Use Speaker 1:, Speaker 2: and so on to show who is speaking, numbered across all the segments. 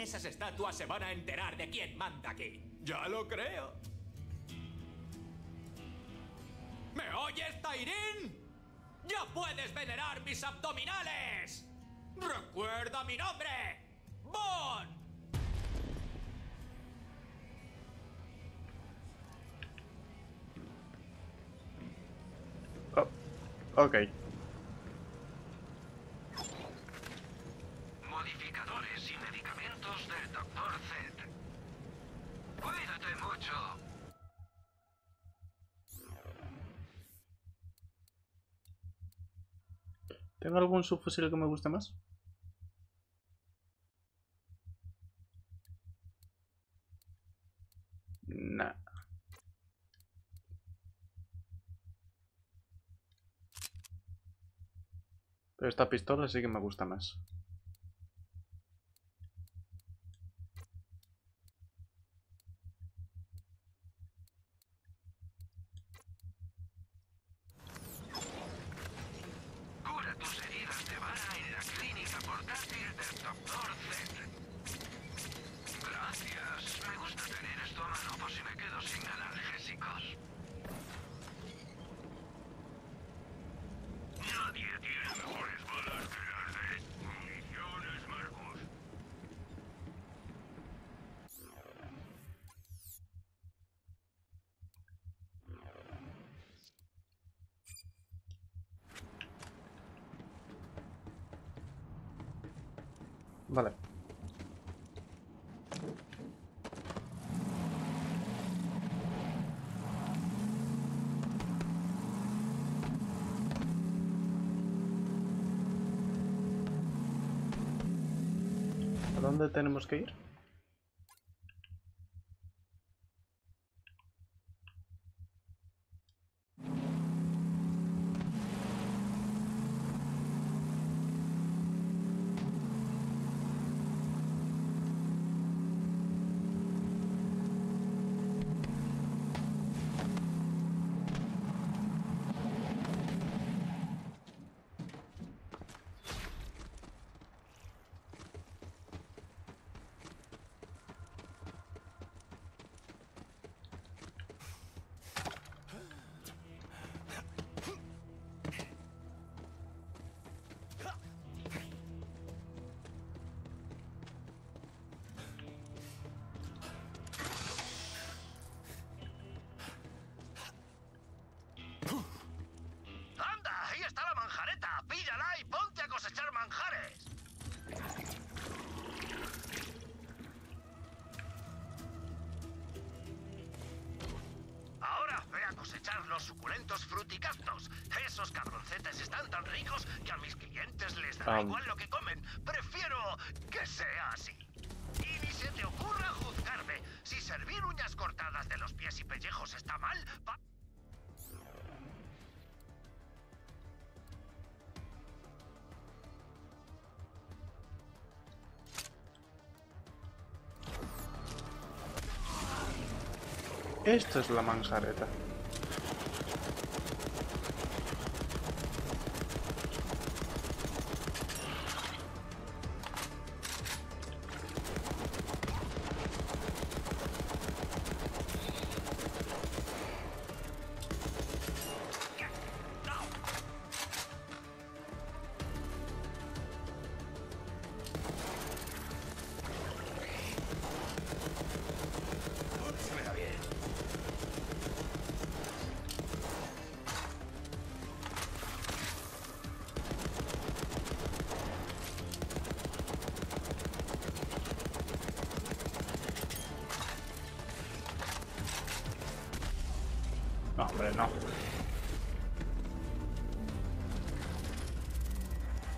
Speaker 1: en esas estatuas se van a enterar de quién manda aquí. Ya lo creo. ¿Me oyes, Tairín? ¡Ya puedes venerar mis abdominales! ¡Recuerda mi nombre! ¡Bon!
Speaker 2: Oh, ok. ¿Tengo algún subfusil que me guste más? Nah. Pero esta pistola sí que me gusta más.
Speaker 3: Cura tus heridas de bala en la clínica portátil del Dr. Z. Gracias. Me gusta tener esto a mano por si me quedo sin analgésicos. Nadie tiene mejores balas que las de Municiones Marcus.
Speaker 2: Vale. ¿A dónde tenemos que ir?
Speaker 3: Suculentos fruticastos. Esos cabroncetes están tan ricos que a mis clientes les da igual lo que comen. Prefiero que sea así. Y ni se te ocurra juzgarme. Si servir uñas cortadas de los pies y pellejos está mal, va-
Speaker 2: Esto es la manjareta.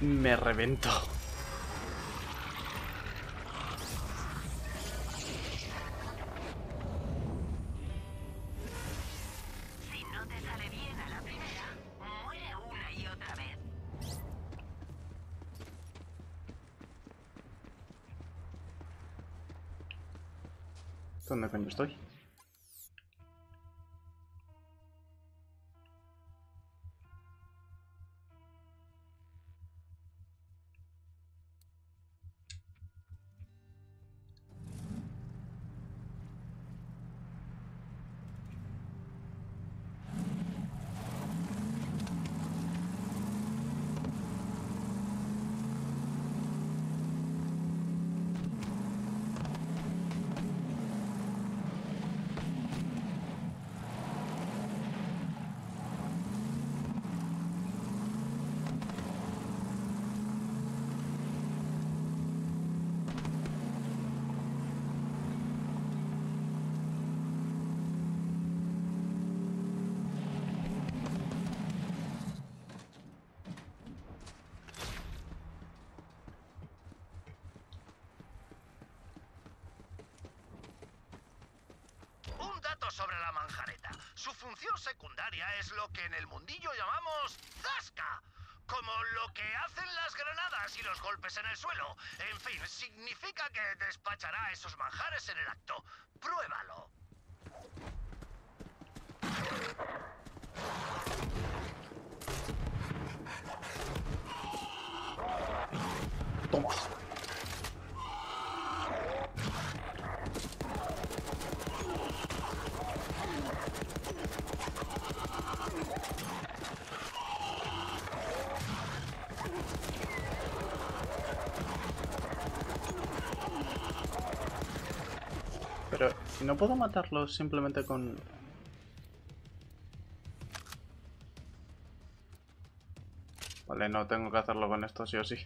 Speaker 2: Me revento.
Speaker 4: Si no te sale bien a la primera, muere una y otra vez.
Speaker 2: ¿Dónde coño estoy?
Speaker 3: Sobre la manjareta. Su función secundaria es lo que en el mundillo llamamos zasca. Como lo que hacen las granadas y los golpes en el suelo. En fin, significa que despachará esos manjares en el acto. Pruébalo.
Speaker 2: ¿Y no puedo matarlos simplemente con... Vale, no, tengo que hacerlo con esto sí o sí.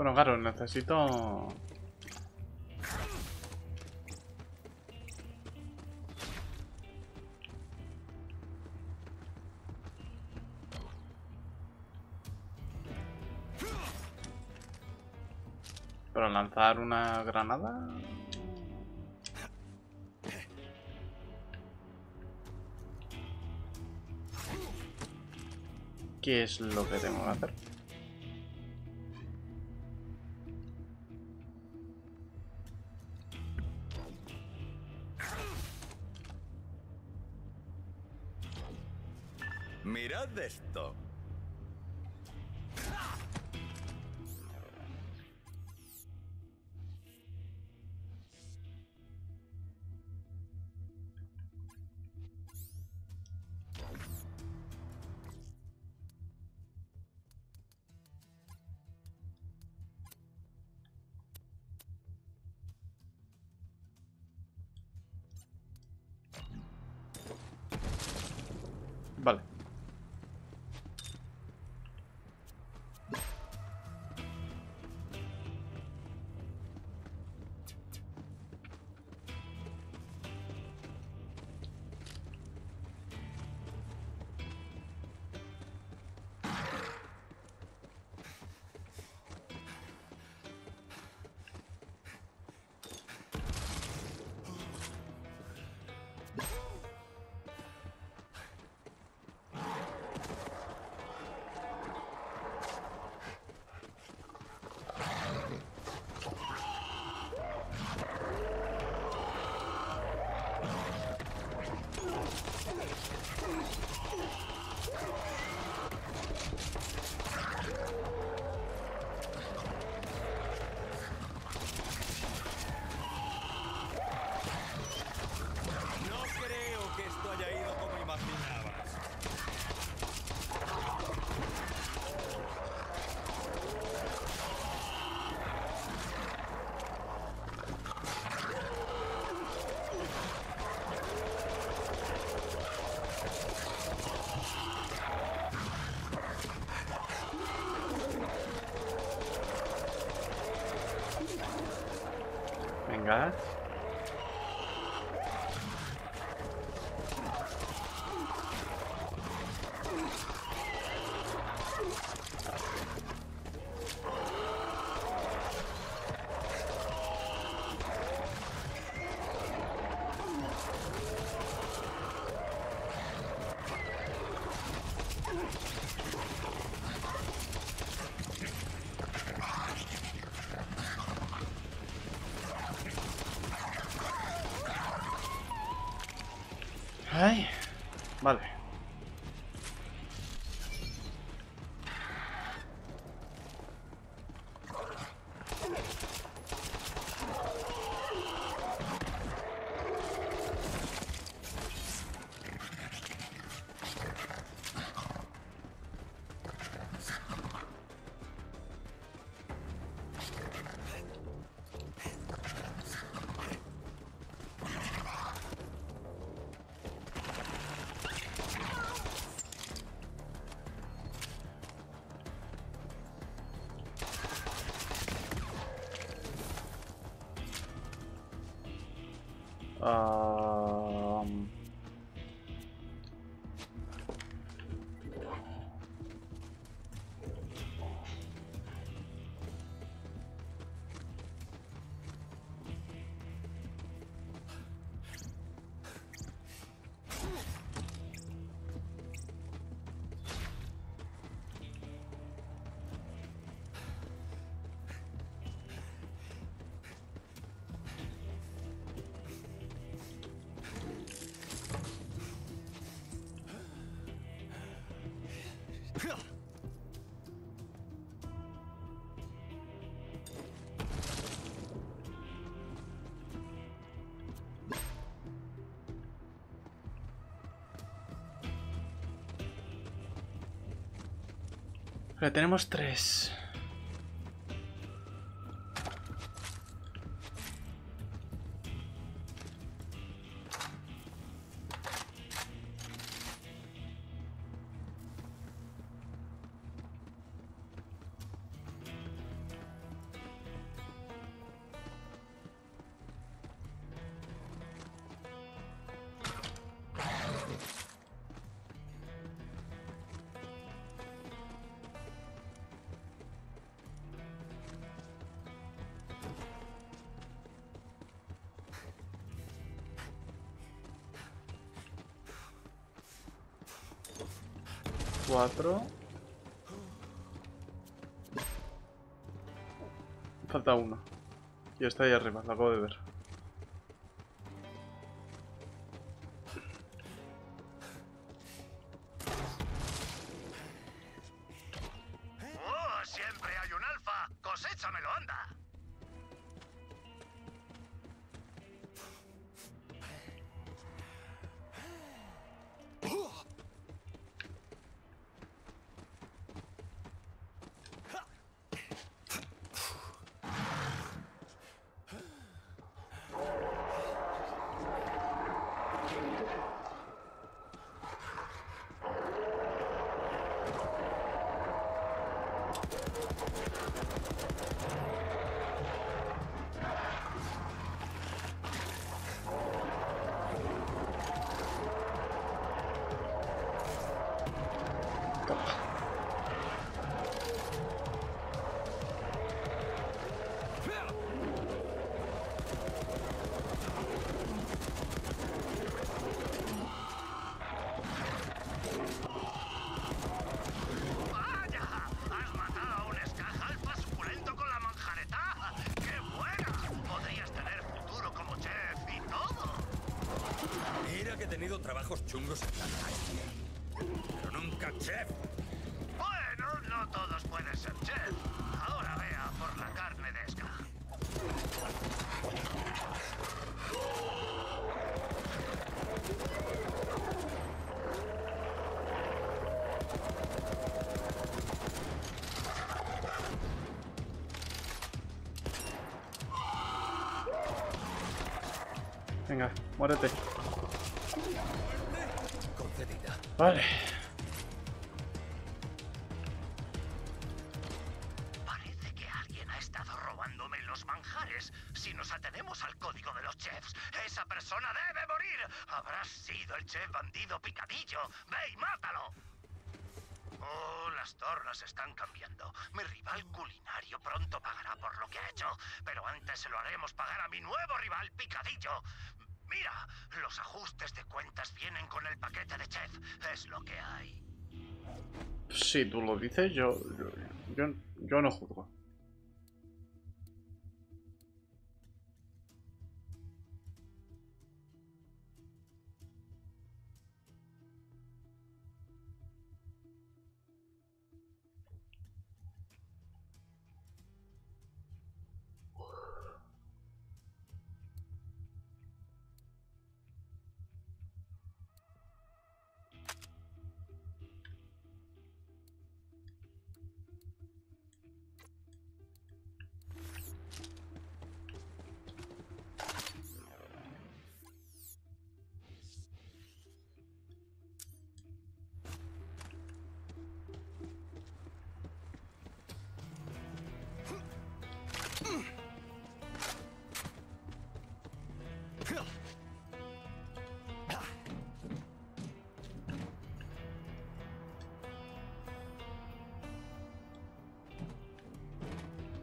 Speaker 2: Bueno, claro, necesito... Pero lanzar una granada... ¿Qué es lo que tengo que hacer?
Speaker 1: Mirad esto.
Speaker 2: Vale.
Speaker 3: Venga. Vale. uh, Vale, tenemos tres. Cuatro. Falta uno. Y está ahí arriba, lo acabo de ver.
Speaker 5: Trabajos chungos en la calle. Pero nunca chef.
Speaker 2: Bueno, no todos pueden ser chef. Ahora vea por la carne de Ska.
Speaker 3: Venga, muérete. Vale.
Speaker 2: yo, yo, yo, yo no juzgo.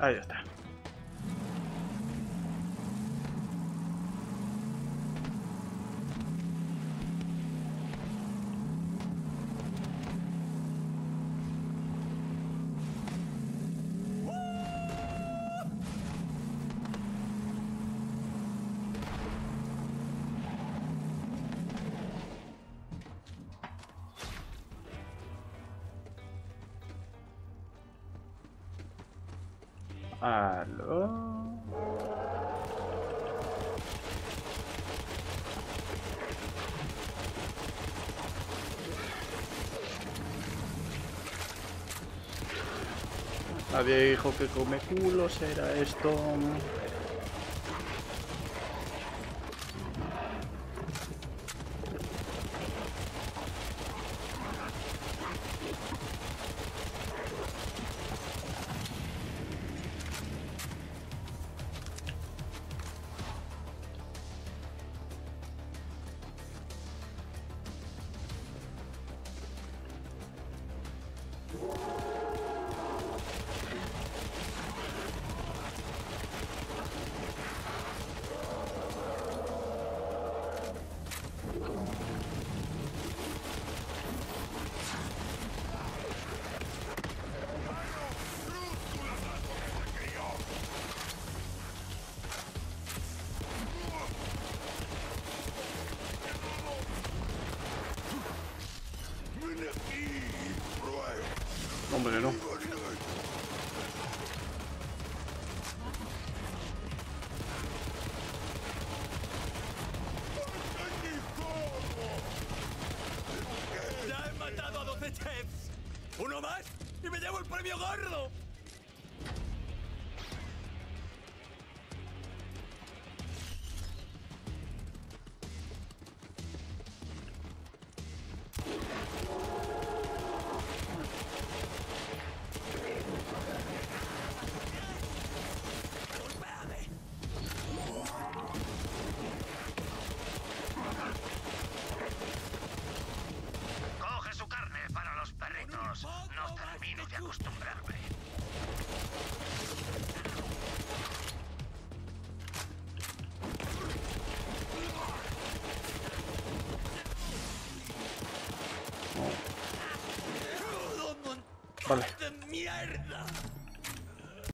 Speaker 2: Ahí está. ¿Aló? Nadie dijo que come culos era esto.
Speaker 1: mierda!